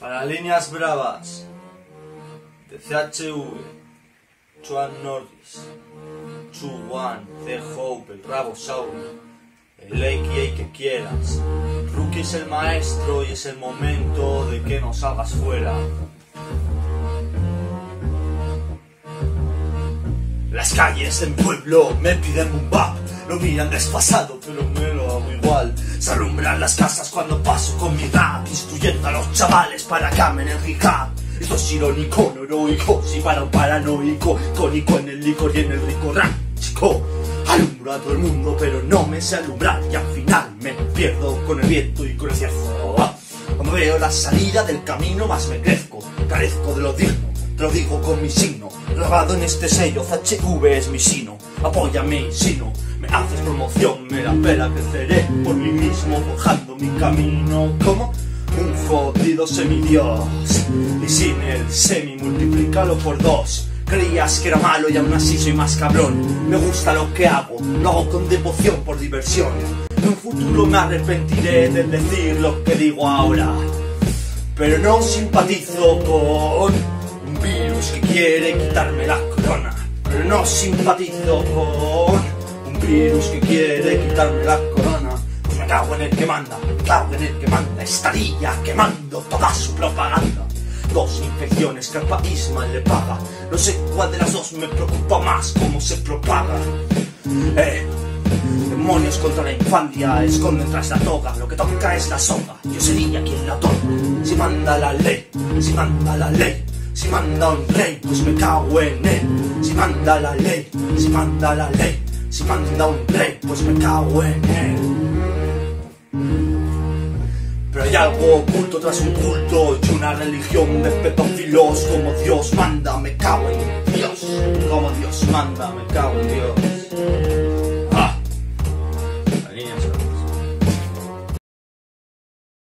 Para líneas bravas de CHV, Chuan Nordis, Chuan, C. Hope, el Rabo Sauri, el Lake que quieras. Es el maestro y es el momento de que nos hagas fuera. Las calles del pueblo me piden un bap. Lo miran desfasado, pero me lo hago igual. Se las casas cuando paso con mi rap, instruyendo a los chavales para que amen el hip. Esto es irónico, no heroico, si para un paranoico, tónico en el licor y en el rico rap, chico. Alumbro a todo el mundo, pero no me sé alumbrar. Y al final me pierdo con el viento y con el cielo. Cuando veo la salida del camino más me crezco, carezco de lo digno, te lo digo con mi signo, grabado en este sello, ZHV es mi sino, apóyame si no, me haces promoción, me la pela, creceré por mí mismo, forjando mi camino, como un jodido semidios, y sin el semi multiplícalo por dos. Creías que era malo y aún así soy más cabrón. Me gusta lo que hago, lo hago con devoción por diversión. En un futuro me arrepentiré de decir lo que digo ahora. Pero no simpatizo con un virus que quiere quitarme la corona. Pero no simpatizo con un virus que quiere quitarme la corona. Pues me cago en el que manda, me cago en el que manda. Estaría quemando toda su propaganda. Dos infecciones que al país mal le paga. No sé cuál de las dos me preocupa más, cómo se propaga. Eh, demonios contra la infancia esconden tras la toga. Lo que toca es la soga. Yo sería quien la toma. Si manda la ley, si manda la ley. Si manda un rey, pues me cago en él. Si manda la ley, si manda la ley. Si manda un rey, pues me cago en él. Hay algo oculto tras un culto y una religión de pedófilos como Dios manda, me cago en Dios. Como Dios manda, me cago en Dios.